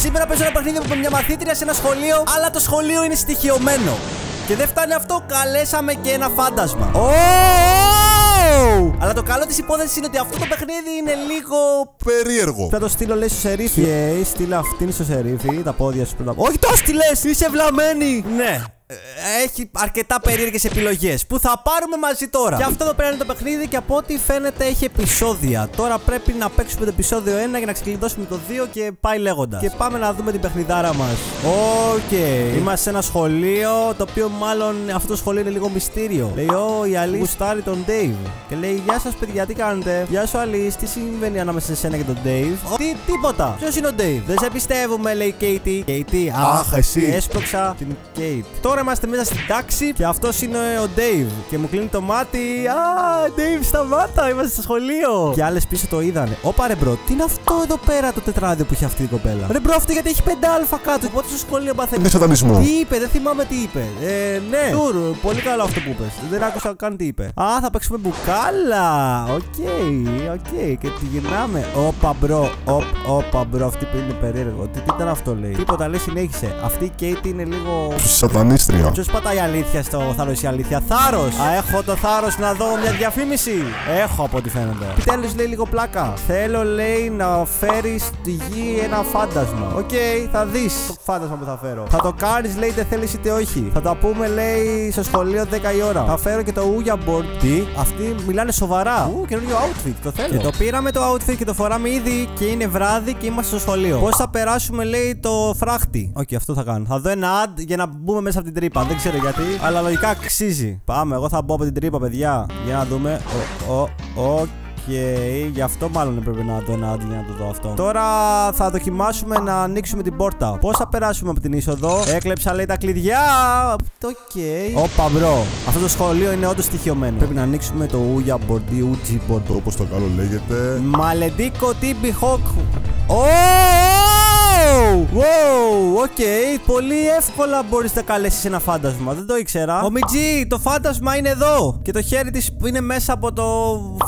Σήμερα παίζω ένα παιχνίδι με μια μαθήτρια σε ένα σχολείο, αλλά το σχολείο είναι στοιχειωμένο. Και δεν φτάνει αυτό, καλέσαμε και ένα φάντασμα. Αλλά το καλό της υπόθεσης είναι ότι αυτό το παιχνίδι είναι λίγο. Περίεργο. Θα το στείλω, λέει, στο σερίφι. Okay, στείλω αυτήν στο σερίφι. Τα πόδια σου πρώτα. Όχι, το στείλες! Είσαι βλαμμένη! Ναι. Ε, έχει αρκετά περίεργες επιλογές που θα πάρουμε μαζί τώρα; Και αυτό εδώ πέρα είναι το παιχνίδι και από ό,τι φαίνεται έχει επεισόδια. Τώρα πρέπει να παίξουμε το επεισόδιο 1 για να ξεκλειδώσουμε το 2 και πάει λέγοντας. Και πάμε να δούμε την παιχνιδάρα μας. OK. Okay. Είμαστε σε ένα σχολείο το οποίο μάλλον αυτό το σχολείο είναι λίγο μυστήριο. Λέει, Ω, η Αλή γουστάρει τον Dave. Και λέει, Γεια σας παιδιά, τι κάνετε; Γεια σου Αλή, τι συμβαίνει ανάμεσα σε σένα και τον Dave; Τι, τίποτα. Ποιος είναι ο Dave; Δεν σε πιστεύουμε, λέει Katie. Katie, αχ, εσύ. Έσπρωξα την Kate. Τώρα Τώρα είμαστε μέσα στην τάξη και αυτός είναι ο Dave. Και μου κλείνει το μάτι. Α, Dave, σταμάτα, είμαστε στο σχολείο. Και άλλες πίσω το είδανε. Όπα ρε bro, τι είναι αυτό εδώ πέρα το τετράδιο που έχει αυτή η κοπέλα; Ρε bro, αυτή γιατί έχει 5α κάτω. Οπότε στο σχολείο παθαίνει. Είναι σατανισμός. Τι είπε, δεν θυμάμαι τι είπε. Ε, ναι, true, πολύ καλό αυτό που είπες. Δεν άκουσα καν τι είπε. Α, θα παίξουμε μπουκάλα. OK, OK. Και τη γυρνάμε. Όπα bro, όπα bro, αυτή που είναι περίεργο. Τι, τι ήταν αυτό λέει. Τίποτα λέει συνέχισε. Αυτή η Kate είναι λίγο. Σατανίστρια. Ποιος πατάει αλήθεια στο θάρρος ή αλήθεια; Θάρρος! Α, έχω το θάρρος να δω μια διαφήμιση. Έχω από ό,τι φαίνεται. Επιτέλους λέει λίγο πλάκα. Θέλω λέει να φέρεις στη γη ένα φάντασμα. OK, okay, θα δεις το φάντασμα που θα φέρω. Θα το κάνεις λέει είτε θέλεις είτε όχι. Θα τα πούμε λέει στο σχολείο 10 η ώρα. Θα φέρω και το Ouija board. Τι, αυτοί μιλάνε σοβαρά. Ου, καινούριο outfit, το θέλω. Και το πήραμε το outfit και το φοράμε ήδη και είναι βράδυ και είμαστε στο σχολείο. Πώς θα περάσουμε λέει το φράχτη; OK, okay, αυτό θα κάνω. Θα δω ένα ad για να μπούμε μέσα από την τρύπα. Δεν ξέρω γιατί, αλλά λογικά αξίζει. Πάμε, εγώ θα μπω από την τρύπα, παιδιά. Για να δούμε. OK. Okay, γι' αυτό μάλλον πρέπει να δω ένα ad για να το δω αυτό. Τώρα θα δοκιμάσουμε να ανοίξουμε την πόρτα. Πώς θα περάσουμε από την είσοδο; Έκλεψα λέει τα κλειδιά. OK. Okay. Όπα bro. Αυτό το σχολείο είναι όντως στοιχειωμένο. Πρέπει να ανοίξουμε το Ouija board ή Ouija board. Όπως το καλό λέγεται. Μαλεντίκο τύπη χοκ. Wow! OK, okay. πολύ εύκολα μπορείς να καλέσεις ένα φάντασμα. Δεν το ήξερα. OMG, το φάντασμα είναι εδώ. Και το χέρι της είναι μέσα από το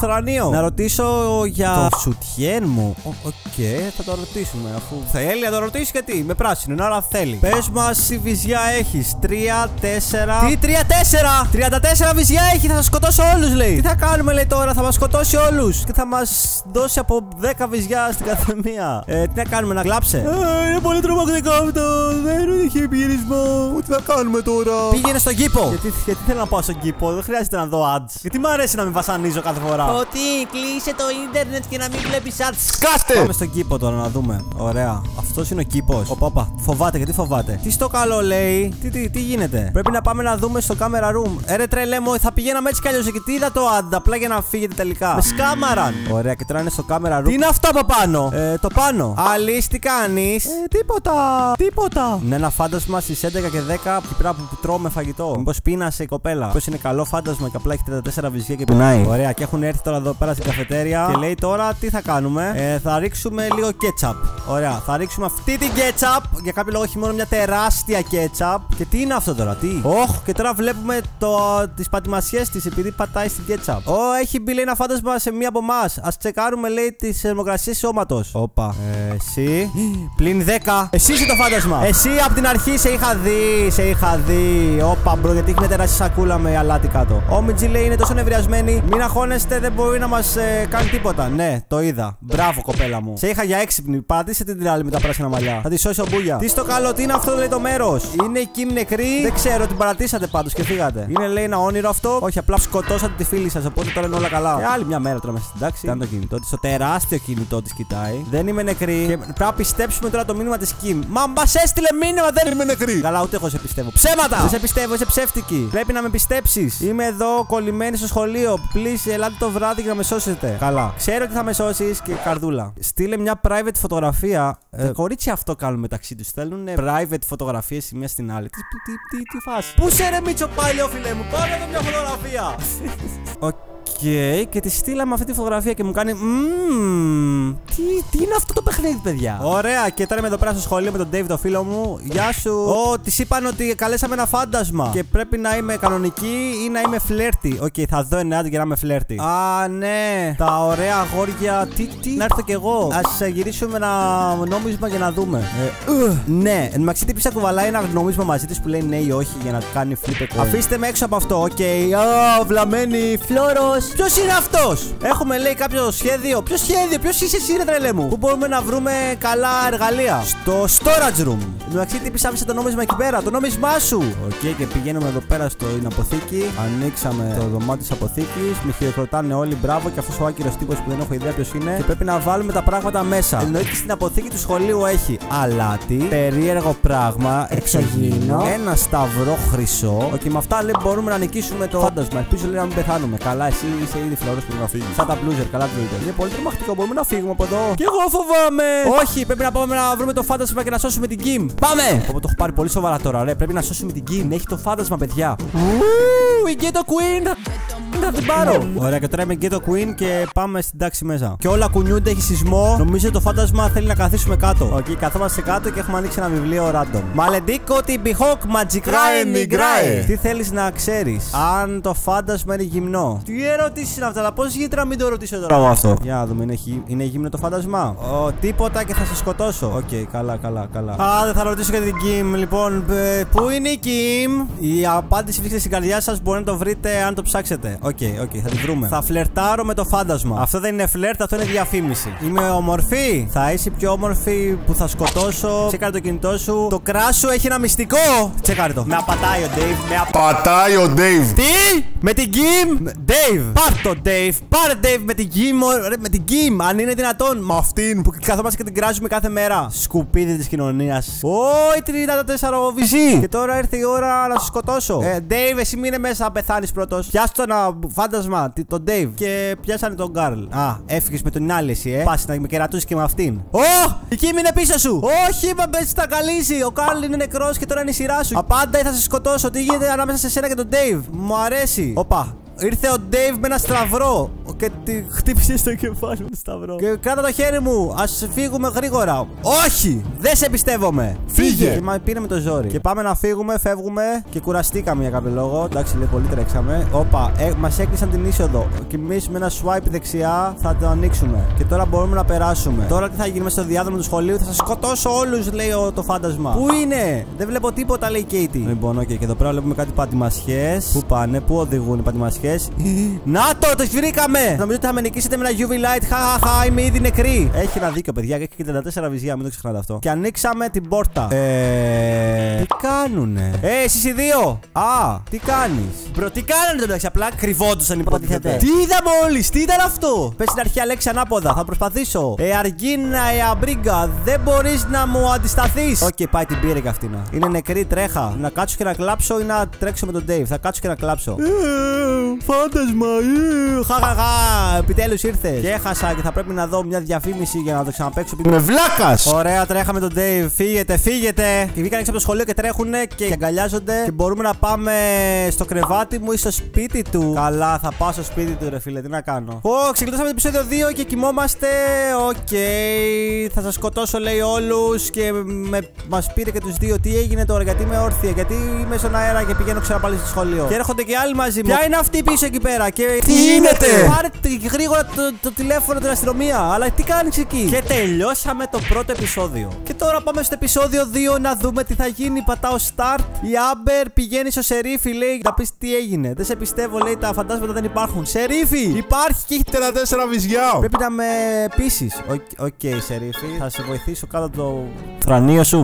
θρανίο. Να ρωτήσω για το σουτιέν μου. OK, okay, θα το ρωτήσουμε αφού θέλει να το ρωτήσει γιατί. Με πράσινο, άρα θέλει. Πες μας, τι βυζιά έχεις; 3, 4. Τι 3, 4! 34 βυζιά έχει, θα σας σκοτώσω όλους λέει. Τι θα κάνουμε λέει τώρα, θα μας σκοτώσει όλους. Και θα μας δώσει από 10 βυζιά στην καθεμία. Ε, τι να κάνουμε, να κλάψω; Ε, είναι πολύ τρομακτικό αυτό. Δεν έχει επιχειρισμό. Τι θα κάνουμε τώρα; Πήγαινε στον κήπο. Γιατί, γιατί θέλω να πάω στον κήπο; Δεν χρειάζεται να δω ads. Γιατί μου αρέσει να με βασανίζω κάθε φορά. Ότι κλείσε το ίντερνετ και να μην βλέπεις ads. Κάστε! Πάμε στον κήπο τώρα να δούμε. Ωραία. Αυτός είναι ο κήπος. Ο πάπα. Φοβάται, γιατί φοβάται; Τι στο καλό λέει; Τι, τι, τι γίνεται; Πρέπει να πάμε να δούμε στο camera room. Έρε τρελέ μου, θα πηγαίναμε έτσι κι αλλιώς και τι είδα το ad. Απλά για να φύγετε τελικά. Με σκάμαραν. Ωραία, και τώρα είναι στο camera room. Τι είναι αυτό από πάνω; Ε, το πάνω. Αλή, τι κάνει. Ε, τίποτα. Τίποτα. Είναι ένα φάντασμα στις 11 και 10 εκεί πέρα που τρώμε φαγητό. Μήπως πείνασε η κοπέλα. Πώ είναι καλό φάντασμα και απλά έχει 34 βυζιά και πεινάει. Ωραία, και έχουν έρθει τώρα εδώ πέρα στην καφετέρια και λέει τώρα τι θα κάνουμε; Ε, θα ρίξουμε λίγο κέτσαπ. Ωραία, θα ρίξουμε αυτή την κέτσαπ. Για κάποιο λόγο έχει μόνο μια τεράστια κέτσαπ. Και τι είναι αυτό τώρα, τι; Όχ, και τώρα βλέπουμε τις πατημασιές της επειδή πατάει στην κέτσαπ. Ω, έχει μπει λέει ένα φάντασμα σε μία από εμάς. Α τσεκάρουμε λέει τις θερμοκρασίες σώματος. Όπα. Ε, εσύ. Πλην 10. Εσύ είσαι το φάντασμα. Εσύ από την αρχή σε είχα δει. Σε είχα δει. Όπα, bro, γιατί έχει μια τεράστια σακούλα με αλάτι κάτω. OMG λέει είναι τόσο νευριασμένη. Μην αγχώνεστε, δεν μπορεί να μας ε, κάνει τίποτα. Ναι, το είδα. Μπράβο, κοπέλα μου. Σε είχα για έξυπνη. Πάτησε την άλλη με τα πράσινα μαλλιά. Θα τη σώσει ο Μπούγια. Τι στο καλό, τι είναι αυτό λέει το μέρος. Είναι εκεί νεκρή. Δεν ξέρω, την παρατήσατε πάντως και φύγατε. Είναι λέει ένα όνειρο αυτό. Όχι, απλά σκοτώσατε τη φίλη σας. Οπότε τώρα είναι όλα καλά. Και άλλη μια μέρα τώρα μέσα στην τάξη. Ήταν το κινητό της. Το τεράστιο κινητό της κοιτάει. Δεν είμαι νεκρή. Και πρέπει να πιστέψουμε τώρα το μήνυμα της Kim. Μα μας έστειλε μήνυμα, δεν είμαι νεκρή. Καλά, ούτε εγώ σε πιστεύω. Ψέματα! Δεν σε πιστεύω, είσαι ψεύτικη. Πρέπει να με πιστέψεις. Είμαι εδώ κολλημένη στο σχολείο. Please, ελάτε το βράδυ και να με σώσετε. Καλά. Ξέρω ότι θα με σώσεις και καρδούλα. Στείλε μια private φωτογραφία. Ε, κορίτσια αυτό κάνουν μεταξύ τους. Θέλουν private φωτογραφίες η μία στην άλλη. Τι, τι, τι, τι φάση. Πού 'σαι ρε Μίτσο πάλι, φίλε μου; Πάρε εδώ μια φωτογραφία. Οκ. και τη στείλαμε αυτή τη φωτογραφία και μου κάνει. Μμμ. Τι, τι είναι αυτό το παιχνίδι, παιδιά; Ωραία, και τώρα είμαι εδώ πέρα στο σχολείο με τον Dave, το φίλο μου. Γεια σου. Ω, της είπαν ότι καλέσαμε ένα φάντασμα. Και πρέπει να είμαι κανονική ή να είμαι flirty. OK, θα δω ένα ad για να είμαι flirty. Α, ναι. Τα ωραία αγόρια. Τι, τι. Να έρθω κι εγώ. Ας γυρίσουμε ένα νόμισμα για να δούμε. Ε, ου, ναι. Εν τω μεταξύ, τι κουβαλάει ένα νόμισμα μαζί της που λέει ναι ή όχι για να κάνει flip Αφήστε με έξω από αυτό. Οκ. Α, βλαμμένη. Φλώρος. Ποιος είναι αυτός; Έχουμε λέει κάποιο σχέδιο. Ποιο σχέδιο. Ποιος είσαι εσύ, ρε τρελέ μου; Πού μπορούμε να βρούμε καλά εργαλεία; Στο storage room. Εν τω μεταξύ, τι άφησε το νόμισμα εκεί πέρα. Το νόμισμά σου. Οκ, και πηγαίνουμε εδώ πέρα στην αποθήκη. Ανοίξαμε το δωμάτιο της αποθήκης. Με χειροκροτάνε όλοι. Μπράβο και αυτός ο άκυρος τύπος που δεν έχω ιδέα ποιος είναι. Και πρέπει να βάλουμε τα πράγματα μέσα. Εννοείται στην αποθήκη του σχολείου έχει αλάτι, περίεργο πράγμα, εξωγήινο, ένα σταυρό χρυσό. Και με αυτά λέει μπορούμε να νικήσουμε το φάντασμα. Ελπίζω λέει να μην πεθάνουμε. Καλά, εσύ είσαι ήδη φλόρο που να φύγεις. Σαν τα μπλούζερ, καλά του Είναι πολύ τρομακτικό. Μπορούμε να φύγουμε από εδώ. Και εγώ φοβάμαι. Όχι, πρέπει να πάμε να βρούμε το φάντασμα και να σώσουμε την Kim. Πάμε! Όπω το έχω πάρει πολύ σοβαρά τώρα, ρε. Πρέπει να σώσουμε την Kim. Έχει το φάντασμα, παιδιά. Ουuu, η Ghetto Queen θα την πάρω. Ωραία, και τώρα είμαι Ghetto Queen και πάμε στην τάξη μέσα. Και όλα κουνιούνται, έχει σεισμό. Νομίζω το φάντασμα θέλει να καθίσουμε κάτω. Οκ, okay, καθόμαστε κάτω και έχουμε ανοίξει ένα βιβλίο random. Μαλεντίκο την πιχόκ ματζικράε μιγκράε. Τι θέλεις να ξέρεις, αν το φάντασμα είναι γυμνό. Τι ερωτήσεις είναι αυτά, πώς γίνεται να μην το ρωτήσω τώρα από αυτό. Για να δούμε, είναι, είναι γυμνό το φάντασμα; Ο, τίποτα και θα σε σκοτώσω. OK, okay, καλά, καλά, καλά. Α, δεν θα ρωτήσω για την Kim. Λοιπόν, ε, πού είναι η Kim; Η απάντηση βρίσκεται στην καρδιά σας, μπορεί να το βρείτε αν το ψάξετε. OK, okay, OK, okay, θα τη βρούμε. Θα φλερτάρω με το φάντασμα. Αυτό δεν είναι φλερτ, αυτό είναι διαφήμιση. Είμαι όμορφη. Θα είσαι πιο όμορφη που θα σκοτώσω. Τσεκάρε το κινητό σου. Το crush σου έχει ένα μυστικό. Τσεκάρε το. Με απατάει ο Dave. Με απατάει ο Dave. Τι! Με την Kim! Dave! Πάρ το Dave! Πάρε Dave με την Kim! με την Kim! Αν είναι δυνατόν! Με αυτήν που καθόμαστε και την κράζουμε κάθε μέρα. Σκουπίδι της κοινωνίας. Ωι 34 βυζί! Και τώρα ήρθε η ώρα να σου σκοτώσω. Ε, Dave, εσύ μείνε μέσα, πεθάνεις πρώτος. Πιάστο ένα φάντασμα, τον Dave. Και πιάσανε τον Καρλ. Α, έφυγες με τον άλλη εσύ, ε. Πας να με κερατούσει και με αυτήν. Ω! Η Kim είναι πίσω σου! Όχι, είπα πέσει τα καλύσει. Ο Καρλ είναι νεκρός και τώρα είναι η σειρά σου. Απάντα ή θα σε σκοτώσω. Τι γίνεται ανάμεσα σε σένα και τον Dave; Μου αρέσει. Οπα, ήρθε ο Dave με ένα στραβρό και τη χτύπησε στο κεφάλι με το σταυρό. Και κράτα το χέρι μου, ας φύγουμε γρήγορα. Όχι! Δεν σε πιστεύομαι! Φύγε! Και μα πήρε με το ζόρι. Και πάμε να φύγουμε, φεύγουμε και κουραστήκαμε για κάποιο λόγο. Εντάξει, λέει πολύ τρέξαμε. Όπα, ε, μας έκλεισαν την είσοδο. Και εμεί με ένα swipe δεξιά θα το ανοίξουμε. Και τώρα μπορούμε να περάσουμε. Τώρα τι θα γίνουμε στο διάδρομο του σχολείου, θα σας σκοτώσω όλους, λέει το φάντασμα. Πού είναι! Δεν βλέπω τίποτα, λέει η Κέιτι. Λοιπόν, okay, και εδώ πέρα βλέπουμε κάτι πατημασιές. Πού πάνε, πού οδηγούν οι πατημασιές. Να το, το βρήκαμε! Νομίζω ότι θα με νικήσετε με ένα UV light. Χαχαχά, είμαι ήδη νεκρή. Έχει ένα δίκιο, παιδιά. Έχει και 34 βυζιά, μην το ξεχνάτε αυτό. Και ανοίξαμε την πόρτα. Ε. Τι κάνουνε; Ε, εσείς οι δύο. Α, τι κάνεις; Bro, τι κάνανε τον εντάξει, απλά κρυβόντουσαν υποτίθεται. Τι είδαμε όλοι, τι ήταν αυτό; Πες στην αρχή Αλέξη ανάποδα, θα προσπαθήσω. Ε, αργίνα, ε, αμπρίγκα, δεν μπορείς να μου αντισταθείς. OK, okay, πάει την πήρε και αυτή να. Είναι νεκρή, τρέχα. Να κάτσω και να κλάψω ή να τρέξω με τον Dave. Θα κάτσω και να κλάψω. Ε, φάντασμα, ε, χαχαχά επιτέλους ήρθες. Και έχασα και θα πρέπει να δω μια διαφήμιση για να το ξαναπαίξω. Με βλάκας! Ωραία, τρέχαμε τον Dave. Φύγετε, φύγετε. Και βγήκαν έξω από το σχολείο και τρέχουν και αγκαλιάζονται. Και μπορούμε να πάμε στο κρεβάτι μου ή στο σπίτι του. Καλά, θα πάω στο σπίτι του, ρε φίλε, τι να κάνω. Ω, ξεκινήσαμε το επεισόδιο 2 και κοιμόμαστε. OK, okay. θα σας σκοτώσω, λέει όλους. Και με... μας πήρε και τους δύο. Τι έγινε τώρα, γιατί είμαι όρθια, γιατί είμαι στον αέρα και πηγαίνω ξανά πάλι στο σχολείο. Και έρχονται και άλλοι μαζί μου. Ποια είναι αυτή πίσω εκεί πέρα. Και τι γίνεται! γρήγορα το, το τηλέφωνο την αστυνομία. Αλλά τι κάνεις εκεί; Και τελειώσαμε το πρώτο επεισόδιο. Και τώρα πάμε στο επεισόδιο 2 να δούμε τι θα γίνει. Πατάω start. Η Άμπερ πηγαίνει στο σερίφη, λέει να πεις τι έγινε. Δεν σε πιστεύω, λέει τα φαντάσματα δεν υπάρχουν. Σερίφη! Υπάρχει και έχει 34 βυζιά. Πρέπει να με πείσεις. OK, okay, σερίφη. Θα σε βοηθήσω κάτω το θρανίο σου.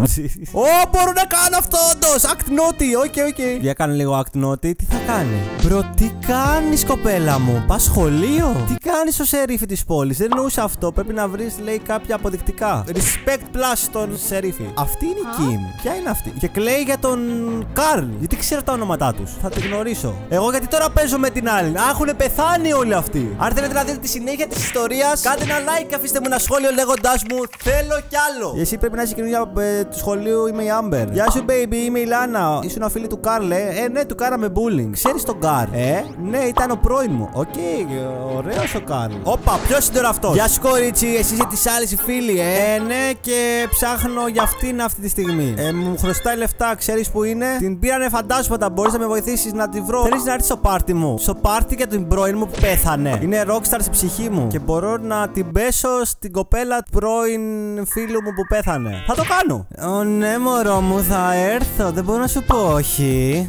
Ω, μπορώ να κάνω αυτό όντως. Act naughty. OK, OK. Για κάνει λίγο act naughty. Τι θα κάνει; Bro, τι κάνεις, κοπέλα μου; Πας σχολείο; Σχολείο. Τι κάνεις ο σερίφη της πόλης; Δεν εννοούσα αυτό. Πρέπει να βρεις, λέει, κάποια αποδεικτικά. Respect plus στον σερίφη. Αυτή είναι η Κιμ. Ποια είναι αυτή; Και κλαίει για τον Καρλ. Γιατί ξέρω τα ονόματά τους. Θα τη γνωρίσω. Εγώ γιατί τώρα παίζω με την άλλη. Α, έχουν πεθάνει όλοι αυτοί. Αν θέλετε να δείτε τη συνέχεια της ιστορίας, κάντε ένα like και αφήστε μου ένα σχόλιο λέγοντάς μου Θέλω κι άλλο. Εσύ πρέπει να είσαι καινούργια ε, του σχολείου. Είμαι η Άμπερ. Γεια σου, baby. Είμαι η Λάνα. Ήσουν φίλη του Καρλ, ε; ε. ναι, του κάναμε bullying. Ξέρεις τον Καρλ. Ε, ναι, ήταν ο πρώην μου. OK, okay, ωραίος ο Καρλ. Όπα, ποιος είναι τώρα αυτός; Γεια σου, κορίτσι. Εσύ είσαι της άλλης φίλη, ε; ε. ναι, και ψάχνω για αυτήν αυτή τη στιγμή. Ε, μου χρωστάει λεφτά, ξέρεις που είναι; Την πήρανε φαντάσματα. Μπορείς να με βοηθήσεις να τη βρω; Θέλεις να έρθεις στο πάρτι μου; Στο πάρτι για την πρώην μου που πέθανε. Είναι rockstar στη ψυχή μου. Και μπορώ να την πέσω στην κοπέλα πρώην φίλου μου που πέθανε. Θα το κάνω. Ω, ναι, μωρό μου, θα έρθω. Δεν μπορώ να σου πω όχι.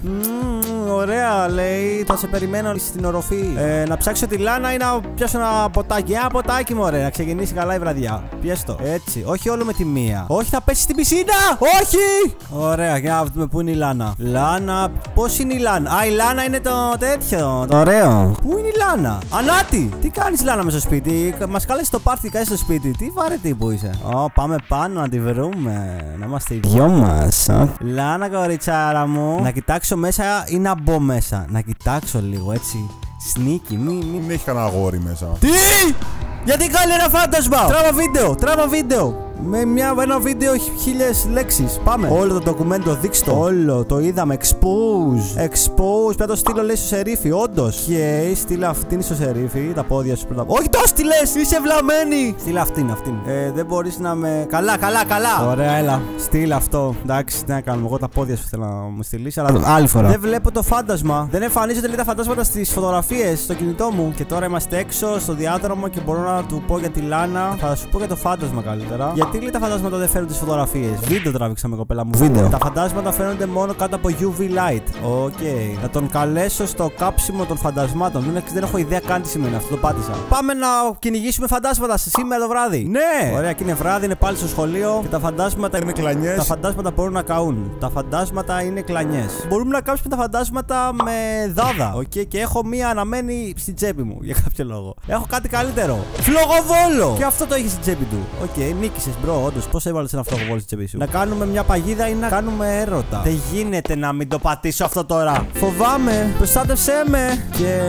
Ωραία, λέει. Θα σε περιμένω στην οροφή. Ε, να ψάξω τη λάνα ή να πιάσω ένα ποτάκι. Ένα ποτάκι, μωρέ. Να ξεκινήσει καλά η βραδιά. Πιέστο. Έτσι. Όχι όλο με τη μία. Όχι, θα πέσει στην πισίνα. Όχι. Ωραία, για να δούμε πού είναι η λάνα. Λάνα. Πώς είναι η λάνα; Α, η λάνα είναι το τέτοιο. Το ωραίο. Πού είναι η λάνα; Ανάτι. Τι κάνεις λάνα με στο σπίτι; Μας κάλεσε στο πάρτι και στο σπίτι. Τι βαρετή που είσαι; Ω, πάμε πάνω να τη βρούμε. Να είμαστε οι δυο μας. Λάνα, κοριτσάρα μου. Να κοιτάξω μέσα ή να μπω μέσα. Να κοιτάξω λίγο έτσι. Σνίκι, μη, μη. Δεν έχει κανένα αγόρι μέσα. Τι! Γιατί κάνει ένα φάντασμα! Τράβα βίντεο, τράβα βίντεο! Με μια, ένα βίντεο χίλιες λέξεις. Πάμε. Όλο το ντοκουμέντο, δείξτε το. Όλο το είδαμε. Expose. Expose. Πρέπει να το στείλω, λέει στο σερίφι. Όντως. Και στείλε αυτήν στο σερίφι. Τα πόδια σου πρώτα. Όχι το στείλε! Είσαι βλαμμένη! Στείλε αυτήν, αυτήν. Ε, δεν μπορείς να με. Καλά, καλά, καλά. Ωραία, έλα. Στείλε αυτό. Εντάξει, τι να κάνουμε. Εγώ τα πόδια σου θέλω να μου στείλεις. Αλλά άλλη φορά. Δεν βλέπω το φάντασμα. Δεν εμφανίζονται λέει τα φαντάσματα στις φωτογραφίες στο κινητό μου. Και τώρα είμαστε έξω στο διάδρομο και μπορώ να του πω για τη Λάνα. Θα σου πω για το φάντασμα καλύτερα. Γιατί λέει τα φαντάσματα δεν φαίνονται στις φωτογραφίες; Βίντεο τράβηξα με κοπέλα μου. Βίντεο. Τα φαντάσματα φαίνονται μόνο κάτω από UV light. OK. Okay. Να τον καλέσω στο κάψιμο των φαντασμάτων. Δεν, δεν έχω ιδέα καν τι σημαίνει αυτό. Το πάτησα. Πάμε να κυνηγήσουμε φαντάσματα σήμερα το βράδυ. Ναι! Ωραία, και είναι βράδυ, είναι πάλι στο σχολείο. Και τα φαντάσματα είναι κλανιές. Τα φαντάσματα μπορούν να καούν. Τα φαντάσματα είναι κλανιές. Μπορούμε να κάψουμε τα φαντάσματα με δάδα. OK, okay. και έχω μία αναμμένη στην τσέπη μου για κάποιο λόγο. Έχω κάτι καλύτερο. Φλογοβόλο! Και αυτό το έχει στην τσέπη του. OK, okay, νίκησες, bro, όντως. Πώς έβαλες ένα φλογοβόλο στην τσέπη σου; Να κάνουμε μια παγίδα ή να κάνουμε έρωτα. Δεν γίνεται να μην το πατήσω αυτό τώρα. Φοβάμαι. Προστάτευσέ με. Και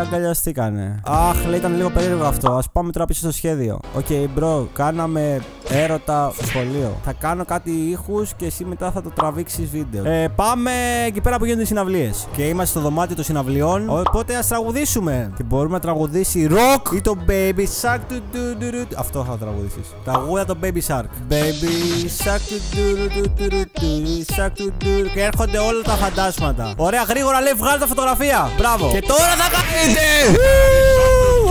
αγκαλιαστήκανε. Αχ, λέει ήταν λίγο περίεργο αυτό. Α πάμε τώρα πίσω στο σχέδιο. OK, okay, bro, κάναμε έρωτα στο σχολείο. Θα κάνω κάτι ήχους και εσύ μετά θα το τραβήξεις βίντεο. Ε, πάμε εκεί πέρα που γίνονται οι συναυλίες. Και είμαστε στο δωμάτιο των συναυλιών. Οπότε ας τραγουδήσουμε. Και μπορούμε να τραγουδήσει rock ή το baby shark. Του, του, του, του. Αυτό θα τραγουδήσεις. Τραγούδα το baby shark. Baby shark. Του, του, του, του, του, του, shark του, του. Και έρχονται όλα τα φαντάσματα. Ωραία, γρήγορα λέει βγάλε τα φωτογραφία. Μπράβο. Και τώρα θα κάνετε.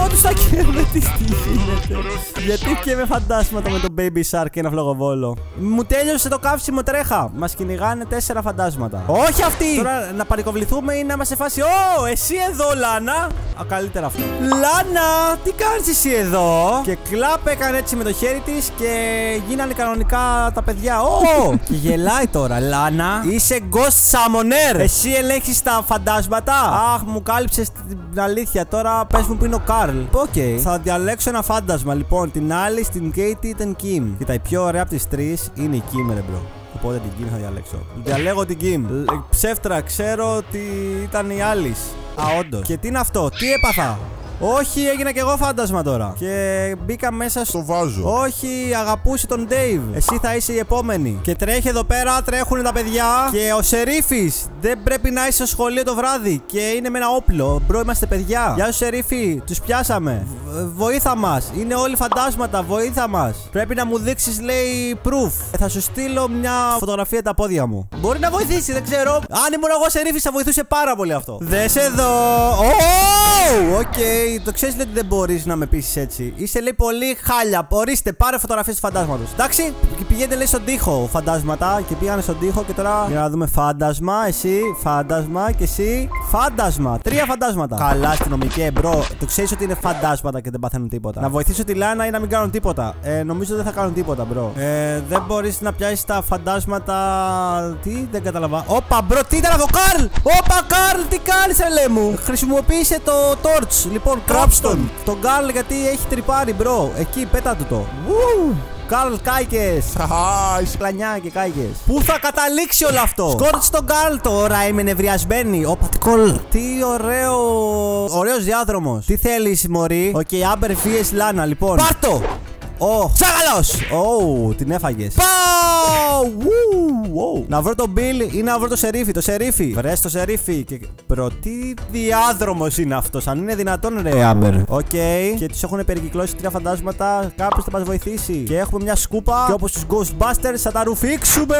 Όντως θα καίμε τι γίνεται. Γιατί και με φαντάσματα με τον Baby Shark και ένα φλογοβόλο. Μου τέλειωσε το καύσιμο τρέχα. Μας κυνηγάνε τέσσερα φαντάσματα. Όχι αυτή! Τώρα να παρικοβληθούμε ή να είμαστε σε φάση. Ω, εσύ εδώ, Λάνα! Α, καλύτερα αυτό. Λάνα, τι κάνεις εσύ εδώ! Και κλαπ έκανε έτσι με το χέρι της και γίνανε κανονικά τα παιδιά. Ω! και γελάει τώρα. Λάνα, είσαι ghost summoner! Εσύ ελέγχει τα φαντάσματα. Αχ, μου κάλυψες την αλήθεια. Τώρα πες μου που είναι ο Καρλ. OK. Okay. Θα διαλέξω ένα φάντασμα λοιπόν. Την άλλη, στην Katie, την Kim. Κοίτα, η πιο ωραία από τις τρεις είναι η Kim, ρε bro. Οπότε την Kim θα διαλέξω. Διαλέγω την Kim. Ψεύτρα, ξέρω ότι ήταν η άλλη. Α, όντως. Και τι είναι αυτό, τι έπαθα; Όχι, έγινα κι εγώ φάντασμα τώρα. Και μπήκα μέσα στο. Το βάζω. Όχι, αγαπούσε τον Dave. Εσύ θα είσαι η επόμενη. Και τρέχει εδώ πέρα, τρέχουν τα παιδιά. Και ο Σερίφης δεν πρέπει να είσαι στο σχολείο το βράδυ. Και είναι με ένα όπλο. Bro, είμαστε παιδιά. Γεια σου, Σερίφη, τους πιάσαμε. Βοήθα μας. Είναι όλοι φαντάσματα, βοήθα μας. Πρέπει να μου δείξεις, λέει, proof. Ε, θα σου στείλω μια φωτογραφία τα πόδια μου. Μπορεί να βοηθήσει, δεν ξέρω. Αν ήμουν εγώ Σερίφης, θα βοηθούσε πάρα πολύ αυτό. Δε εδώ. Oh, OK. Okay το ξέρεις ότι δεν μπορείς να με πείσεις έτσι. Είσαι λέει πολύ χάλια. Ορίστε, πάρε φωτογραφίες του φαντάσματος. Εντάξει, πηγαίνετε λέει στον τοίχο φαντάσματα και πήγανε στον τοίχο και τώρα για να δούμε φάντασμα. Εσύ, φάντασμα και εσύ, φάντασμα. Τρία φαντάσματα. Καλά, αστυνομικέ, bro. Το ξέρεις ότι είναι φαντάσματα και δεν παθαίνουν τίποτα. Να βοηθήσω τη Λάνα ή να μην κάνουν τίποτα. Ε, νομίζω δεν θα κάνουν τίποτα, bro. Ε, δεν μπορείς να πιάσεις τα φαντάσματα. Τι, δεν καταλαβαίνω. Όπα, bro, τι ήταν αυτό, Καρλ! Όπα, Καρλ, τι κάνεις, ελέ μου. Χρησιμοποίησε το torch. Λοιπόν, Κάψ' τον. Τον Καρλ γιατί έχει τριπάρει, bro. Εκεί, πέτα του το. Woo! Καρλ κάηκε. Χάι. Κλανιά και κάηκε. Πού θα καταλήξει όλο αυτό; Σκόρτ τον Καρλ τώρα, είμαι νευριασμένη. Ο πατικόλ. Τι ωραίο. Ωραίος διάδρομος. Τι θέλεις, Μωρή; Οκ, Άμπερ Φίε Λάνα, λοιπόν. Πάρτο! Ω, Τσάγαλο! Ω, την έφαγες. Πάω! Ου, Να βρω τον Bill ή να βρω το σερίφι. Το σερίφι. Βρες το σερίφι. Και προ τι διάδρομος είναι αυτός. Αν είναι δυνατόν, ρε Άμπερ. Οκ. Και τους έχουν περικυκλώσει τρία φαντάσματα. Κάποιος θα μας βοηθήσει. Και έχουμε μια σκούπα. Και όπως τους Ghostbusters θα τα ρουφήξουμε.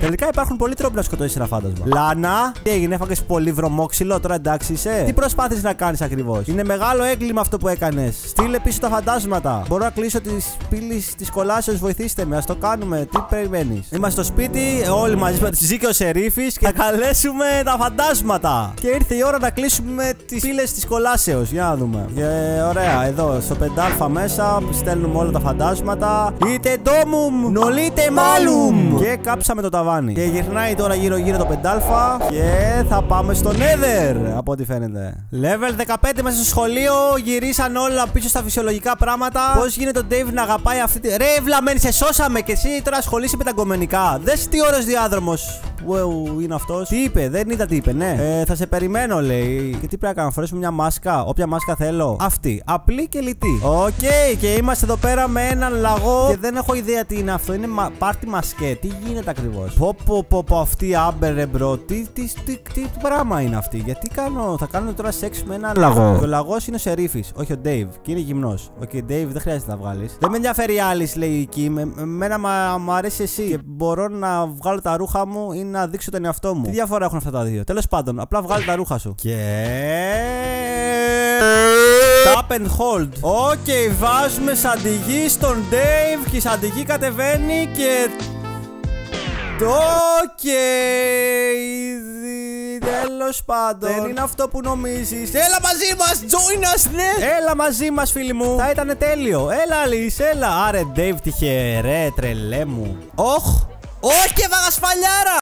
Τελικά υπάρχουν πολλοί τρόποι να σκοτώσεις ένα φάντασμα. Λάνα, τι έγινε, έφαγες πολύ βρωμόξυλο. Τώρα εντάξει είσαι. Τι προσπάθησε να κάνεις ακριβώς; Είναι μεγάλο έγκλημα αυτό που έκανες. Στείλε πίσω τα φαντάσματα. Μπορώ να κλείσω τη πύλη της κολάσεως. Βοηθήστε με, ας το κάνουμε. Τι περιμένεις; Είμαστε στο σπίτι, όλοι μαζί με τη Ζήκη ο Σερίφης και θα καλέσουμε τα φαντάσματα. Και ήρθε η ώρα να κλείσουμε τις πύλες της κολάσεως. Για να δούμε. Και ωραία, εδώ στο πεντάλφα μέσα στέλνουμε όλα τα φαντάσματα. Ite domum, nolite malum. Και κάψαμε το ταβάνι. Και γυρνάει τώρα γύρω-γύρω το πεντάλφα. Και θα πάμε στο Nether, από ό,τι φαίνεται. Level 15 μέσα στο σχολείο, γυρίσαν όλα πίσω στα φυσιολογικά πράγματα. Πώς γίνεται ο Dave να αγαπάει αυτή τη. Ρε, βλαμμένη, σε σώσαμε και εσύ τώρα ασχολείσαι με τα γκομενικά. Δες τι ωραίος διάδρομος. Wow, είναι αυτός. Τι είπε, δεν είδα τι είπε, ναι. Ε, θα σε περιμένω, λέει. Και τι πρέπει να κάνω, φορέσουμε μια μάσκα. Όποια μάσκα θέλω. Αυτή. Απλή και λιτή. OK, okay, και είμαστε εδώ πέρα με έναν λαγό. Και δεν έχω ιδέα τι είναι αυτό. Είναι μα... πάρτι μασκέ. Τι γίνεται ακριβώς; Πω, πω, πω, πω, αυτή η Άμπερ, ρε, bro. Τι, τι, τι, τι, τι πράγμα είναι αυτή; Γιατί κάνω, θα κάνω τώρα σεξ με έναν λαγό; Ο λαγός είναι ο Σερίφης, όχι ο Dave. Και είναι γυμνός. OK, okay, Dave, δεν χρειάζεται να βγάλεις. Δεν με ενδιαφέρει άλλη, λέει εκεί. Με, μένα μου αρέσει εσύ. Και μπορώ να βγάλω τα ρούχα μου ή να δείξω τον εαυτό μου. Τι διαφορά έχουν αυτά τα δύο. Τέλος πάντων, απλά βγάλει τα ρούχα σου. Και. Tap and hold. OK, okay, βάζουμε σαντιγί στον Dave και η σαντιγί κατεβαίνει και. Οκ. Τέλος πάντων. Δεν είναι αυτό που νομίζεις. Έλα μαζί μας, join us, ναι! Έλα μαζί μας, φίλοι μου. Θα ήταν τέλειο. Έλα, Αλή, έλα. Άρε, Dave, τυχερέ, τρελέ μου. Όχ. Όχι και βάγας σφαλιάρα!